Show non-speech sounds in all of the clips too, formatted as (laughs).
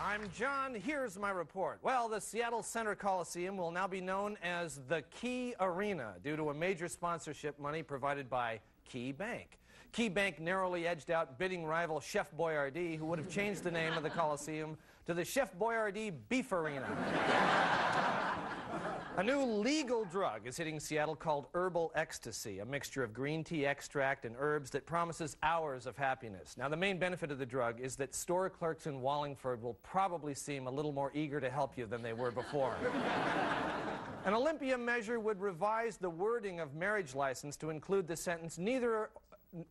I'm John. Here's my report. Well, the Seattle Center Coliseum will now be known as the Key Arena due to a major sponsorship money provided by Key Bank. Key Bank narrowly edged out bidding rival Chef Boyardee, who would have changed the name of the Coliseum to the Chef Boyardee Beef Arena. (laughs) A new legal drug is hitting Seattle called herbal ecstasy, a mixture of green tea extract and herbs that promises hours of happiness. Now, the main benefit of the drug is that store clerks in Wallingford will probably seem a little more eager to help you than they were before. (laughs) An Olympia measure would revise the wording of marriage license to include the sentence, neither (laughs)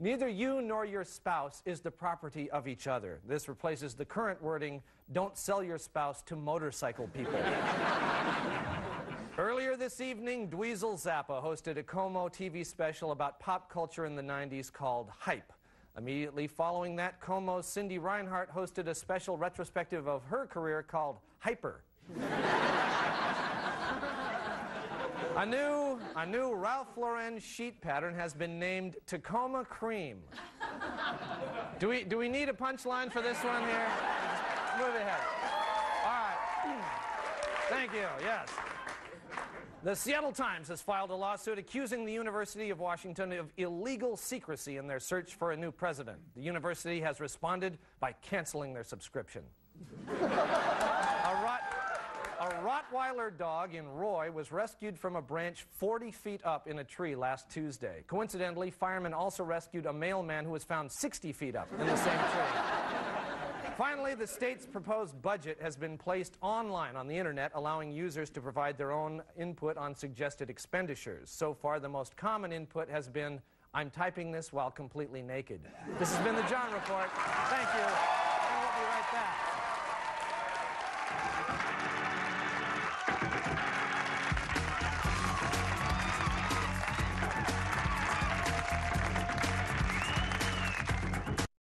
Neither you nor your spouse is the property of each other. This replaces the current wording, don't sell your spouse to motorcycle people. (laughs) This evening, Dweezil Zappa hosted a KOMO TV special about pop culture in the 90s called Hype. Immediately following that, KOMO's Cindy Reinhart hosted a special retrospective of her career called Hyper. A new, a new Ralph Lauren sheet pattern has been named Tacoma Cream. Do we, do we need a punchline for this one here? Move ahead. All right. Thank you, yes. The Seattle Times has filed a lawsuit accusing the University of Washington of illegal secrecy in their search for a new president. The university has responded by canceling their subscription. a, rot, a Rottweiler dog in Roy was rescued from a branch 40 feet up in a tree last Tuesday. Coincidentally, firemen also rescued a mailman who was found 60 feet up in the same tree. Finally, the state's proposed budget has been placed online on the internet, allowing users to provide their own input on suggested expenditures. So far, the most common input has been, I'm typing this while completely naked. This has been the John Report. Thank you. And we'll be right back.